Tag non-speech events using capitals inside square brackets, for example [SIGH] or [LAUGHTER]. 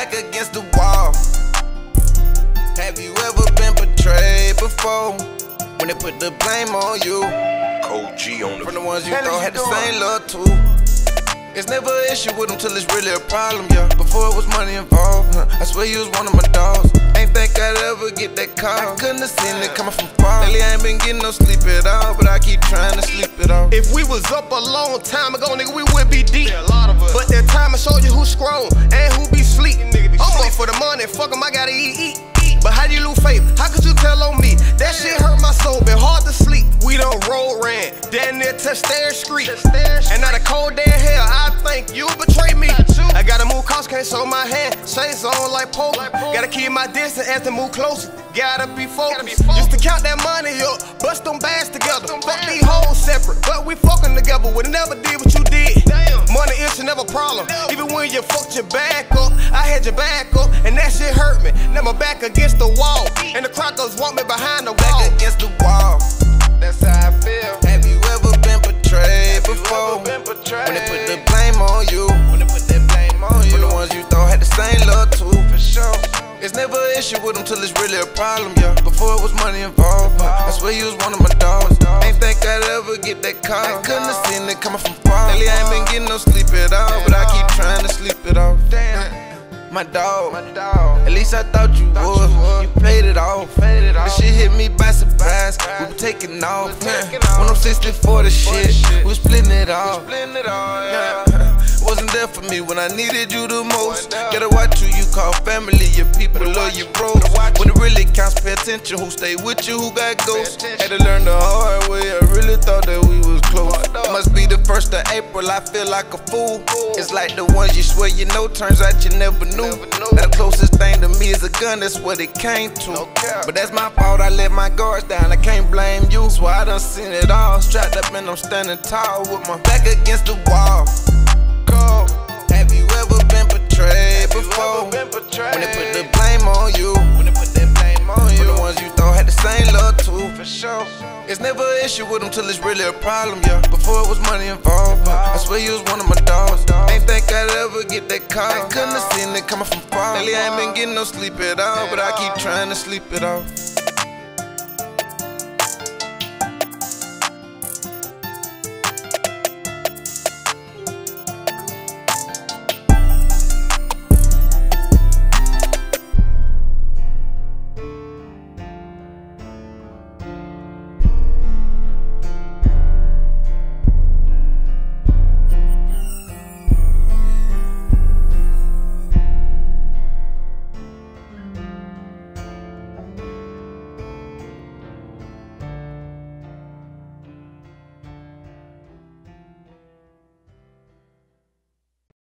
back against the wall. Have you ever been betrayed before? When they put the blame on you. Code G on the From the ones you Hell thought is had the same love too. It's never an issue with them till it's really a problem, yeah. Before it was money involved, huh. I swear you was one of my dogs. Ain't think I'd ever get that call. I couldn't have seen it coming from far. Lately I ain't been getting no sleep at all, but I keep trying to sleep it off. If we was up a long time ago, nigga, we would be deep. Yeah, a lot of us. But that time I showed you who's strong and who be for the money, fuck 'em, I gotta eat, eat, touched their street. And now the cold day of hell, I think you betrayed me. I gotta move close, can't show my hand. Shades on like poker. Gotta keep my distance as to move closer. Gotta be focused. Used to count that money up, bust them bags together. Fuck these hoes separate, but we fucking together. We never did what you did. Money issue never problem. Even when you fucked your back up, I had your back up, and that shit hurt me. Now my back against the wall, and the crackers want me betrayed before? ever been betrayed? When they put the blame on you. When they put that blame on you. From the ones you thought had the same love too. for sure. It's never an issue with them till it's really a problem, yeah. Before it was money involved. I swear you was one of my dogs. Ain't think I'd ever get that call. I couldn't have seen it coming from far. Lately I ain't been getting no sleep at all, but I keep trying to sleep it off. Damn. My dog, My dog. at least I thought you Thought would. you would. You played it off. Played it This off. shit hit me by surprise. We were taking off. We were taking huh. When I'm off. 64 the shit, we was splitting it off. All. [LAUGHS] Wasn't there for me when I needed you the most. Gotta watch who you call family, your people love your bro. When it really counts, pay attention. Who stay with you, who got ghosts. Had to learn the hard way. I really thought that we was close. Must be the first of April. I feel like a fool. It's like the ones you swear you know. Turns out you never knew. That the closest thing to me is a gun. That's what it came to. But that's my fault. I let my guards down. Blame. So I done seen it all. Strapped up and I'm standing tall with my back against the wall. Go. Have you ever been betrayed before? been betrayed? When they put the blame on you. When they put that blame on For you. the ones you thought had the same love too. For sure. It's never an issue with them till it's really a problem, yeah. Before it was money involved. I swear you was one of my dogs. Ain't think I'd ever get that call. I couldn't have seen it coming from far. Lately I ain't been getting no sleep at all, but I keep trying to sleep it off.